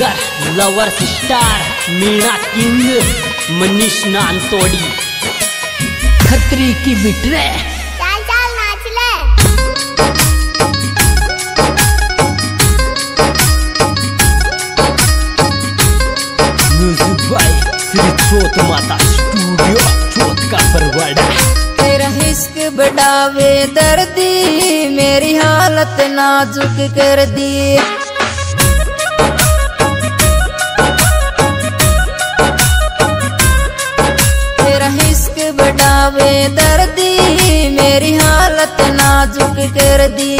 Singer lovers star Meena king Manish Nantodi. Khatri की बिटरे। चल चल नाच ले। म्यूज़िक बाय श्री चोत माता स्टूडियो चोत का परवाड़ा। तेरा हिस्क बढ़ावे दर्दी मेरी हालत नाजुक कर दी। बढ़ावे दर्दी, मेरी हालत नाजुक कर दी।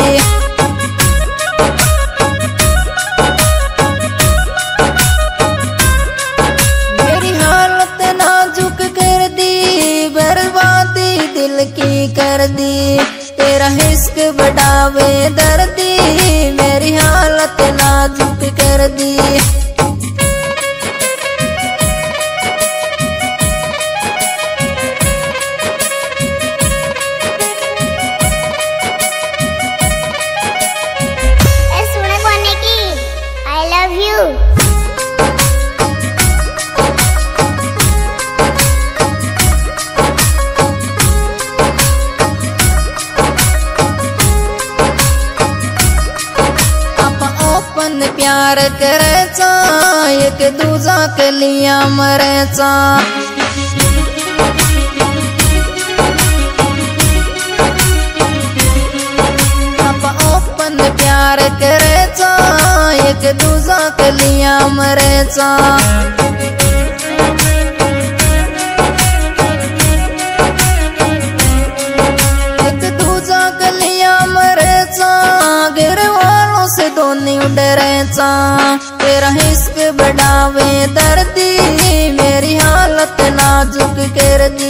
मेरी हालत नाजुक कर दी, बर्बादी दिल की कर दी। तेरा हिस्क बढ़ावे दर्दी ओपन प्यार करायचा, एक दुजा कलिया मरायचा. मर ओपन प्यार करायचा, एक दुजा कलिया मरायचा. डरेचा तेरा हिस्क बढ़ावे दर्दी मेरी हालत नाजुक कर दी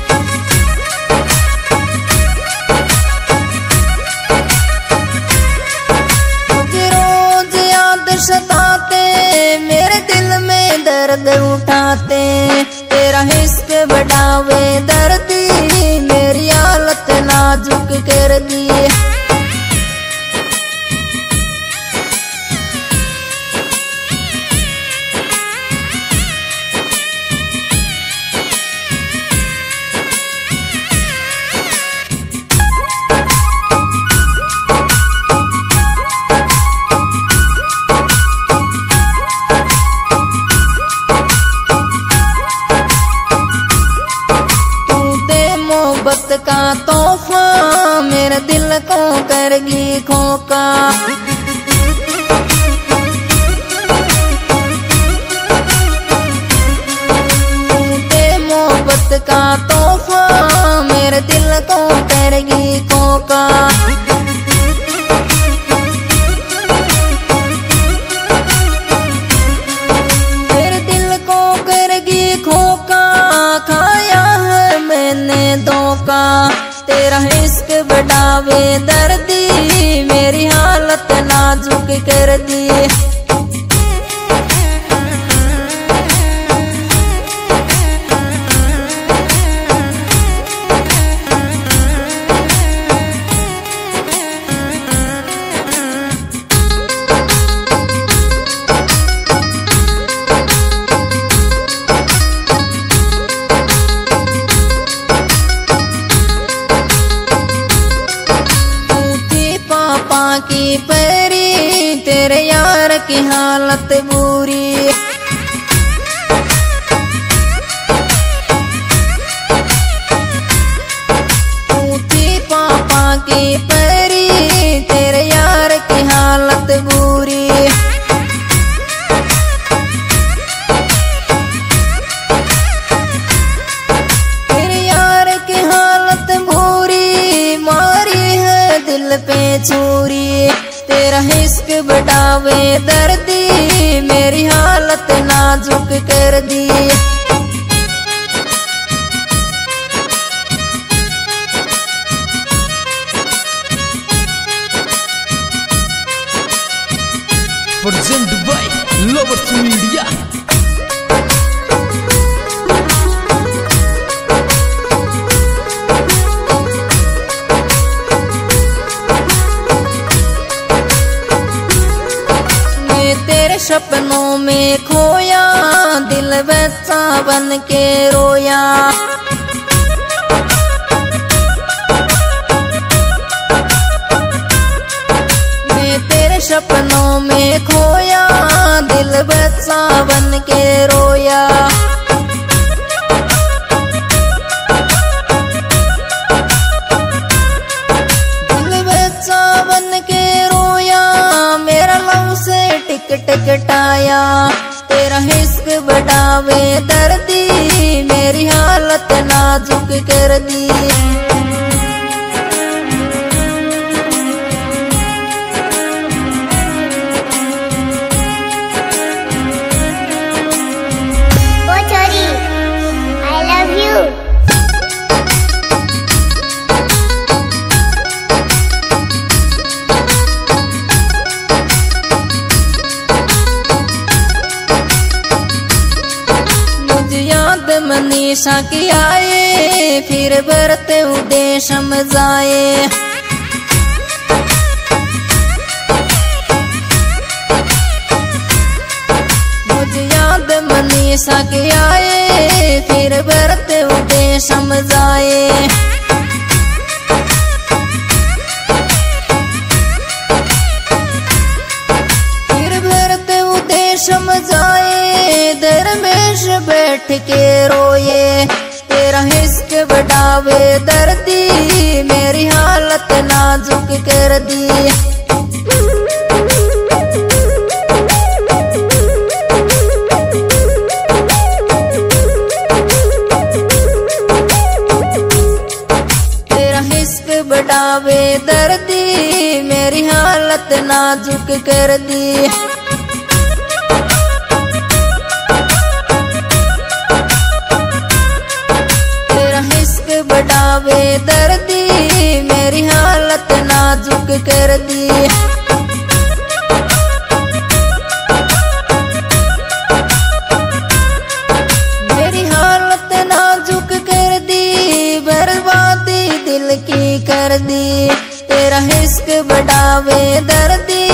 नाजुक करगी खोका तू मोहब्बत का तोहफा मेरे दिल को करगी खोका को। तेरा इश्क बढ़ावे दर्दी हालत नाजुक की हालत बुरी। वे मेरी हालत नाजुक कर दी प्रेजेंट बाय सपनों में खोया, दिल बच्चा बन के रोया। मैं तेरे सपनों में खोया, दिल वैसा बन के रोया। टिकट तेरा हिस्क बढ़ावे दर्दी मेरी हालत नाजुक कर दी याद मनीषा की आए, फिर बरते उदेश समझाए। मुझे याद मनीषा के आए, फिर बरते उदेश समझाए। उदय समझाए दरमेश बैठ के रोए, तेरा हिस्क बढ़ावे, दर्दी मेरी हालत नाजुक कर दी। तेरा बढ़ावे, दर्दी मेरी हालत नाजुक कर दी। बढ़ावे दर्दी, मेरी हालत नाजुक कर दी। मेरी हालत नाजुक कर दी, बर्बादी दिल की कर दी। तेरा हिस्क बढ़ावे दर्दी